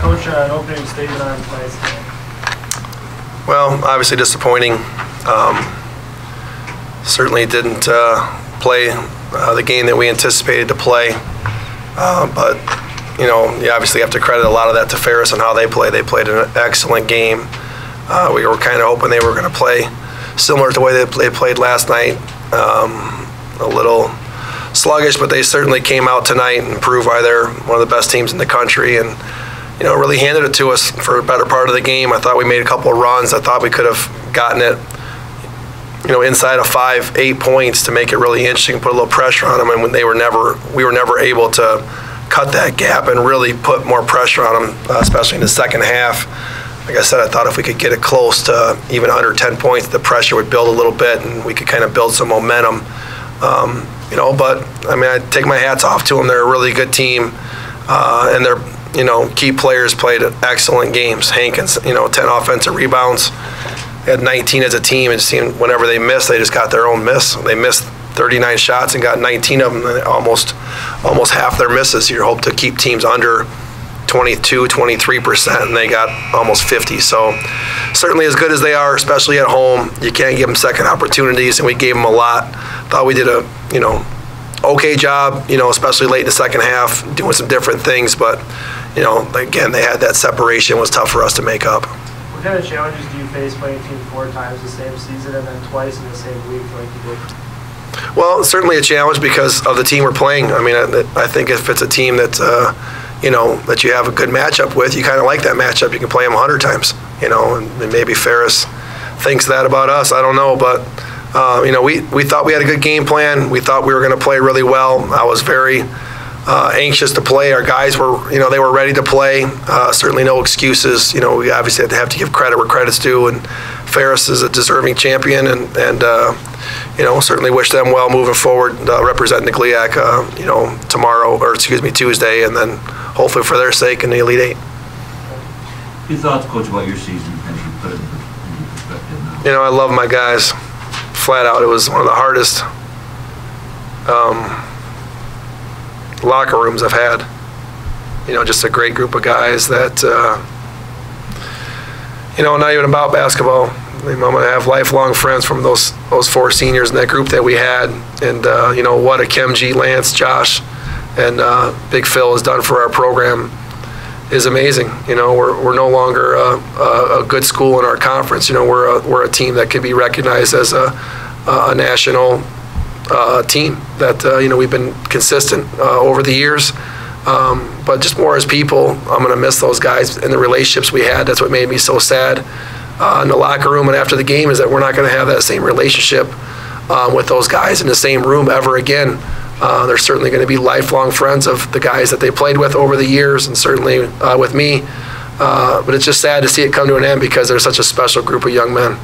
Coach, an opening statement on game. Well, obviously disappointing. Um, Certainly didn't uh, play uh, the game that we anticipated to play. Uh, But, you know, you obviously have to credit a lot of that to Ferris and how they play. They played an excellent game. Uh, We were kind of hoping they were going to play similar to the way they they played last night. Um, A little sluggish, but they certainly came out tonight and proved why they're one of the best teams in the country and, you know, really handed it to us for a better part of the game. I thought we made a couple of runs. I thought we could have gotten it, you know, inside of five, eight points to make it really interesting, and put a little pressure on them. And when they were never, we were never able to cut that gap and really put more pressure on them, uh, especially in the second half. Like I said, I thought if we could get it close to even under 10 points, the pressure would build a little bit and we could kind of build some momentum. Um, you know, but I mean, I take my hats off to them. They're a really good team, uh, and their you know key players played excellent games. Hankins, you know, 10 offensive rebounds. They had 19 as a team. It seemed whenever they missed, they just got their own miss. They missed 39 shots and got 19 of them, almost almost half their misses. You hope to keep teams under 22, 23 percent, and they got almost 50. So certainly as good as they are, especially at home, you can't give them second opportunities, and we gave them a lot. Thought we did a you know okay job, you know, especially late in the second half, doing some different things. But you know, again, they had that separation was tough for us to make up. What kind of challenges do you face playing a team four times the same season and then twice in the same week like you did? Well, certainly a challenge because of the team we're playing. I mean, I, I think if it's a team that, uh, you know, that you have a good matchup with, you kind of like that matchup. You can play them 100 times, you know, and, and maybe Ferris thinks that about us. I don't know, but, uh, you know, we, we thought we had a good game plan. We thought we were going to play really well. I was very uh, anxious to play. Our guys were, you know, they were ready to play. Uh, certainly no excuses. You know, we obviously have to give credit where credit's due, and Ferris is a deserving champion, and, and uh, you know, certainly wish them well moving forward, uh, representing the GLIAC, uh, you know, tomorrow, or excuse me, Tuesday, and then hopefully for their sake in the Elite Eight. Your thoughts, Coach, about your season as you put it into perspective now? You know, I love my guys, flat out. It was one of the hardest um, locker rooms I've had. You know, just a great group of guys that, uh, you know, not even about basketball. I going to have lifelong friends from those those four seniors in that group that we had, and uh, you know what a Kemji, Lance, Josh, and uh, Big Phil has done for our program is amazing. You know, we're, we're no longer a, a, a good school in our conference. You know, we're a, we're a team that could be recognized as a, a national uh, team that uh, you know we've been consistent uh, over the years. Um, but just more as people, I'm going to miss those guys and the relationships we had. That's what made me so sad uh, in the locker room and after the game is that we're not going to have that same relationship um, with those guys in the same room ever again. Uh, they're certainly going to be lifelong friends of the guys that they played with over the years, and certainly uh, with me. Uh, but it's just sad to see it come to an end because they're such a special group of young men.